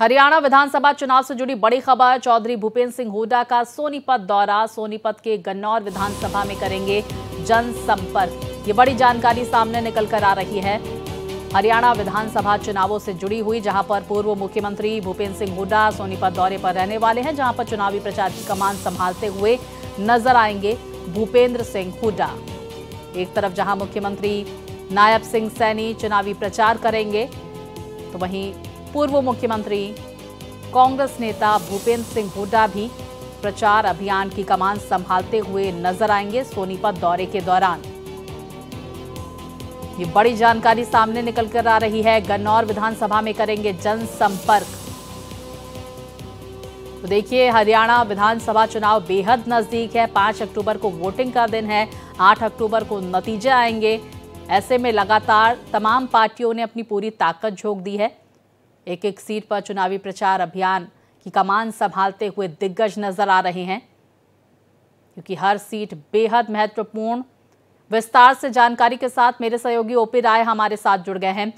हरियाणा विधानसभा चुनाव से जुड़ी बड़ी खबर, चौधरी भूपेंद्र सिंह हुडा का सोनीपत दौरा, सोनीपत के गन्नौर विधानसभा में करेंगे जनसंपर्क। ये बड़ी जानकारी सामने निकल कर आ रही है। हरियाणा विधानसभा चुनावों से जुड़ी हुई, जहाँ पर पूर्व मुख्यमंत्री भूपेंद्र सिंह हुड्डा सोनीपत दौरे पर रहने वाले हैं, जहाँ पर चुनावी प्रचार की कमान संभालते हुए नज़र आएँगे भूपेंद्र सिंह हुड्डा। एक तरफ़ जहाँ मुख्यमंत्री नायब सिंह सैनी चुनावी प्रचार करेंगे तो वहीं पूर्व मुख्यमंत्री, कांग्रेस नेता भूपेंद्र सिंह हुड्डा भी प्रचार अभियान की कमान संभालते हुए नज़र आएँगे सोनीपत दौरे के दौरान। ये बड़ी जानकारी सामने निकल कर आ रही है। गन्नौर विधानसभा में करेंगे जनसंपर्क। तो देखिए, हरियाणा विधानसभा चुनाव बेहद नज़दीक है। पाँच अक्टूबर को वोटिंग का दिन है। आठ अक्टूबर को नतीजे आएँगे। ऐसे में लगातार तमाम पार्टियों ने अपनी पूरी ताकत झोंक दी है। एक एक सीट पर चुनावी प्रचार अभियान की कमान संभालते हुए दिग्गज नज़र आ रहे हैं। क्योंकि हर सीट बेहद महत्वपूर्ण। विस्तार से जानकारी के साथ मेरे सहयोगी ओपी राय हमारे साथ जुड़ गए हैं।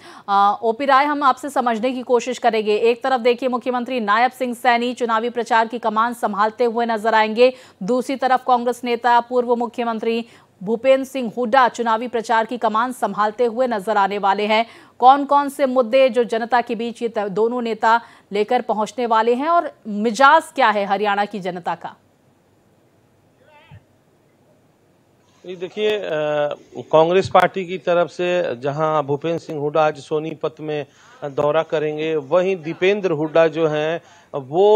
ओपी राय, हम आपसे समझने की कोशिश करेंगे। एक तरफ़ देखिए, मुख्यमंत्री नायब सिंह सैनी चुनावी प्रचार की कमान संभालते हुए नज़र आएँगे। दूसरी तरफ़ कांग्रेस नेता, पूर्व मुख्यमंत्री भूपेंद्र सिंह हुड्डा चुनावी प्रचार की कमान संभालते हुए नज़र आने वाले हैं। कौन कौन से मुद्दे जो जनता के बीच ये दोनों नेता लेकर पहुँचने वाले हैं और मिजाज क्या है हरियाणा की जनता का? देखिए कांग्रेस पार्टी की तरफ़ से जहाँ भूपेंद्र सिंह हुड्डा आज सोनीपत में दौरा करेंगे, वहीं दीपेंद्र हुड्डा जो हैं वो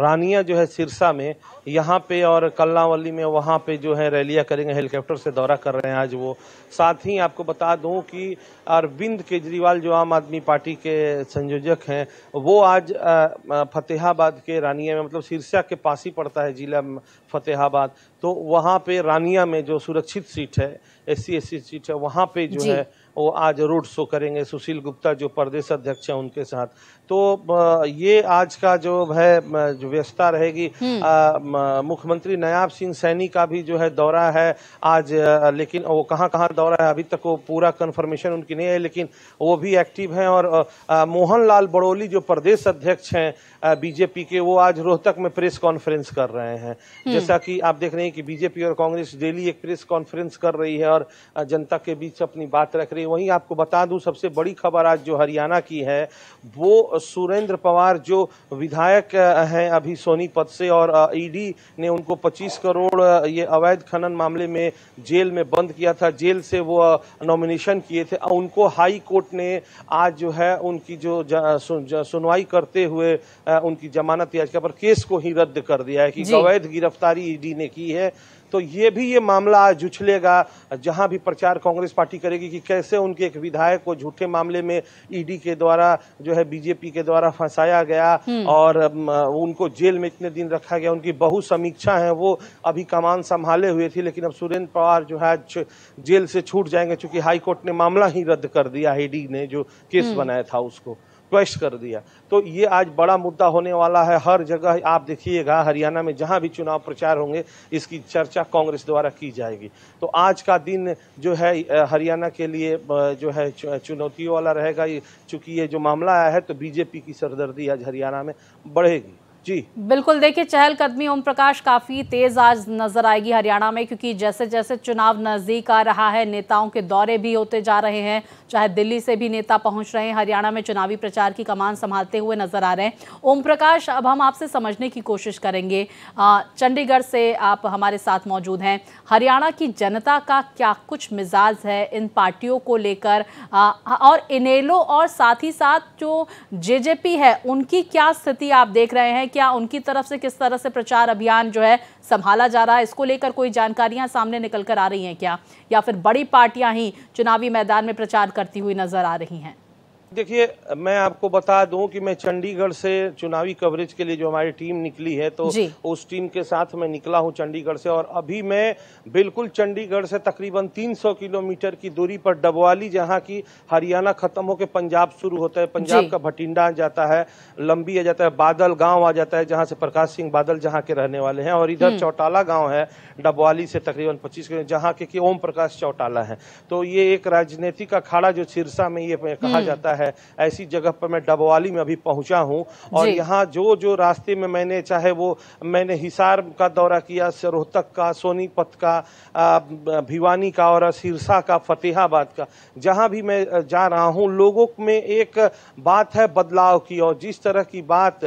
रानिया जो है सिरसा में यहाँ पे और कल्लावली में वहाँ पे जो है रैलियाँ करेंगे हेलीकॉप्टर से दौरा कर रहे हैं आज वो। साथ ही आपको बता दूँ कि अरविंद केजरीवाल जो आम आदमी पार्टी के संयोजक हैं वो आज फतेहाबाद के रानिया में मतलब सिरसा के पास ही पड़ता है जिला फतेहाबाद तो वहाँ पे रानिया में जो सुरक्षित सीट है एस सी सीट है वहाँ पे जो। है वो आज रोड शो करेंगे सुशील गुप्ता जो प्रदेश अध्यक्ष हैं उनके साथ तो ये आज का जो है जो व्यवस्था रहेगी हम्म। मुख्यमंत्री नयाब सिंह सैनी का भी जो है दौरा है आज लेकिन वो कहाँ कहाँ दौरा है अभी तक वो पूरा कन्फर्मेशन उनकी नहीं है लेकिन वो भी एक्टिव हैं और मोहन लाल बड़ोली जो प्रदेश अध्यक्ष हैं बीजेपी के वो आज रोहतक में प्रेस कॉन्फ्रेंस कर रहे हैं हम्म। जैसा कि आप देख रहे हैं कि बीजेपी और कांग्रेस डेली एक प्रेस कॉन्फ्रेंस कर रही है और जनता के बीच अपनी बात रख रही है वहीं आपको बता दूँ सबसे बड़ी खबर आज जो हरियाणा की है वो सुरेंद्र पवार जो विधायक हैं अभी सोनीपत से और ईडी ने उनको 25 करोड़ ये अवैध खनन मामले में जेल में बंद किया था। जेल से वो नॉमिनेशन किए थे। उनको हाई कोर्ट ने आज जो है उनकी जो सुनवाई करते हुए उनकी जमानत याचिका पर केस को ही रद्द कर दिया है कि अवैध गिरफ्तारी ईडी ने की है। तो ये भी ये मामला आज उछलेगा जहाँ भी प्रचार कांग्रेस पार्टी करेगी कि कैसे उनके एक विधायक को झूठे मामले में ईडी के द्वारा जो है बीजेपी के द्वारा फंसाया गया हम्म। और उनको जेल में इतने दिन रखा गया उनकी बहु समीक्षा है वो अभी कमान संभाले हुए थी लेकिन अब सुरेंद्र पवार जो है जेल से छूट जाएँगे चूँकि हाईकोर्ट ने मामला ही रद्द कर दिया ईडी ने जो केस हम्म। बनाया था उसको ट्वेस्ट कर दिया। तो ये आज बड़ा मुद्दा होने वाला है। हर जगह आप देखिएगा, हरियाणा में जहाँ भी चुनाव प्रचार होंगे, इसकी चर्चा कांग्रेस द्वारा की जाएगी। तो आज का दिन जो है हरियाणा के लिए जो है चुनौतियों वाला रहेगा। चूँकि ये जो मामला आया है तो बीजेपी की सरदर्दी आज हरियाणा में बढ़ेगी। जी। बिल्कुल, देखिए, चहलकदमी ओम प्रकाश काफ़ी तेज आज नज़र आएगी हरियाणा में, क्योंकि जैसे जैसे चुनाव नज़दीक आ रहा है, नेताओं के दौरे भी होते जा रहे हैं। चाहे दिल्ली से भी नेता पहुँच रहे हैं, हरियाणा में चुनावी प्रचार की कमान संभालते हुए नज़र आ रहे हैं। ओम प्रकाश, अब हम आपसे समझने की कोशिश करेंगे। चंडीगढ़ से आप हमारे साथ मौजूद हैं। हरियाणा की जनता का क्या कुछ मिजाज है इन पार्टियों को लेकर? और इनेलो और साथ ही साथ जो जेजेपी है, उनकी क्या स्थिति आप देख रहे हैं क्या उनकी तरफ़ से, किस तरह से प्रचार अभियान जो है संभाला जा रहा है, इसको लेकर कोई जानकारियाँ सामने निकल कर आ रही हैं क्या? या फिर बड़ी पार्टियाँ ही चुनावी मैदान में प्रचार करती हुई नज़र आ रही हैं? देखिए मैं आपको बता दूँ कि मैं चंडीगढ़ से चुनावी कवरेज के लिए जो हमारी टीम निकली है तो उस टीम के साथ मैं निकला हूँ चंडीगढ़ से और अभी मैं बिल्कुल चंडीगढ़ से तकरीबन 300 किलोमीटर की दूरी पर डबवाली जहाँ की हरियाणा खत्म होकर पंजाब शुरू होता है। पंजाब का भटिंडा आ जाता है लंबी आ जाता है बादल गाँव आ जाता है जहाँ से प्रकाश सिंह बादल जहाँ के रहने वाले हैं और इधर हम्म। चौटाला गाँव है डबवाली से तकरीबन पच्चीस किलोमीटर जहाँ के ओम प्रकाश चौटाला है। तो ये एक राजनीतिक अखाड़ा जो सिरसा में ये कहा हम्म। जाता है। है ऐसी जगह पर मैं डबवाली में अभी पहुँचा हूँ। और। यहाँ जो जो रास्ते में मैंने चाहे वो मैंने हिसार का दौरा किया रोहतक का सोनीपत का भिवानी का और सिरसा का फतेहाबाद का जहाँ भी मैं जा रहा हूँ लोगों में एक बात है बदलाव की। और जिस तरह की बात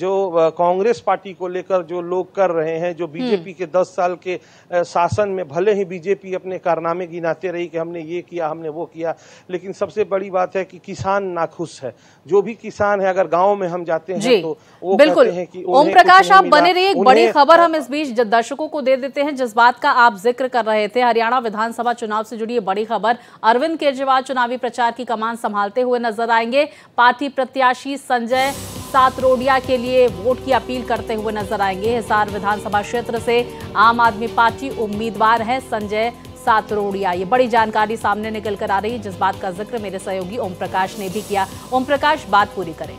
जो कांग्रेस पार्टी को लेकर जो लोग कर रहे हैं जो बीजेपी के 10 साल के शासन में भले ही बीजेपी अपने कारनामे गिनाते रही कि हमने ये किया हमने वो किया लेकिन सबसे बड़ी बात है कि किसान नाखुश है। जो भी किसान है अगर गाँव में हम जाते हैं तो वो बिल्कुल। कहते हैं कि ओम प्रकाश आप बने रहिए। एक बड़ी खबर हम इस बीच दर्शकों को दे देते हैं। जिस बात का आप ज़िक्र कर रहे थे। हरियाणा विधानसभा चुनाव से जुड़ी बड़ी खबर। अरविंद केजरीवाल चुनावी प्रचार की कमान संभालते हुए नज़र आएँगे। पार्टी प्रत्याशी संजय सातरोडिया के लिए वोट की अपील करते हुए नज़र आएँगे। हिसार विधानसभा क्षेत्र से आम आदमी पार्टी उम्मीदवार है संजय सातरोडिया ये बड़ी जानकारी सामने निकल कर आ रही है। जिस बात का ज़िक्र मेरे सहयोगी ओम प्रकाश ने भी किया। ओम प्रकाश बात पूरी करें।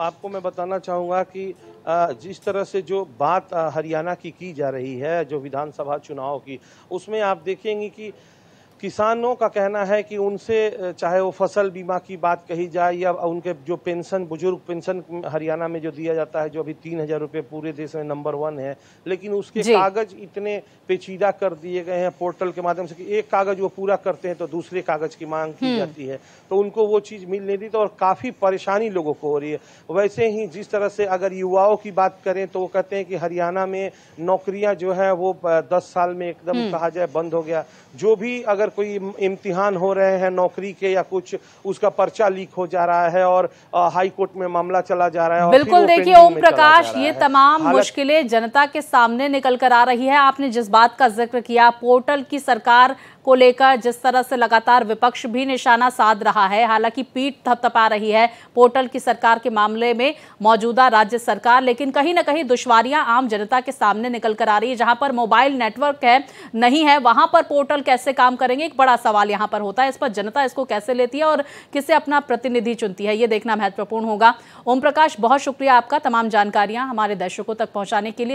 आपको मैं बताना चाहूँगा कि जिस तरह से जो बात हरियाणा की की जा रही है, जो विधानसभा चुनाव की, उसमें आप देखेंगे कि किसानों का कहना है कि उनसे चाहे वो फ़सल बीमा की बात कही जाए या उनके जो पेंशन बुज़ुर्ग पेंशन हरियाणा में जो दिया जाता है जो अभी तीन हज़ार रुपये पूरे देश में नंबर वन है लेकिन उसके कागज़ इतने पेचीदा कर दिए गए हैं पोर्टल के माध्यम से कि एक कागज़ वो पूरा करते हैं तो दूसरे कागज़ की मांग की जाती है। तो उनको वो चीज़ मिल नहीं रही तो और काफ़ी परेशानी लोगों को हो रही है। वैसे ही जिस तरह से अगर युवाओं की बात करें तो वो कहते हैं कि हरियाणा में नौकरियाँ जो है वो दस साल में एकदम कहा जाए बंद हो गया। जो भी अगर कोई इम्तिहान हो रहे हैं नौकरी के या कुछ उसका पर्चा लीक हो जा रहा है और हाईकोर्ट हाई कोर्ट में मामला चला जा रहा है बिल्कुल देखिए ओम प्रकाश ये तमाम मुश्किलें जनता के सामने निकल कर आ रही है। आपने जिस बात का ज़िक्र किया पोर्टल की सरकार को लेकर जिस तरह से लगातार विपक्ष भी निशाना साध रहा है, हालाँकि पीठ थपथपा रही है। पोर्टल की सरकार के मामले में मौजूदा राज्य सरकार, लेकिन कहीं ना कहीं दुश्वारियाँ आम जनता के सामने निकल कर आ रही है। जहाँ पर मोबाइल नेटवर्क है, नहीं है, वहाँ पर पोर्टल कैसे काम करेंगे? एक बड़ा सवाल यहाँ पर होता है। इस पर जनता इसको कैसे लेती है और किसे अपना प्रतिनिधि चुनती है, ये देखना महत्वपूर्ण होगा। ओम प्रकाश बहुत शुक्रिया आपका। तमाम जानकारियाँ हमारे दर्शकों तक पहुँचाने के लिए।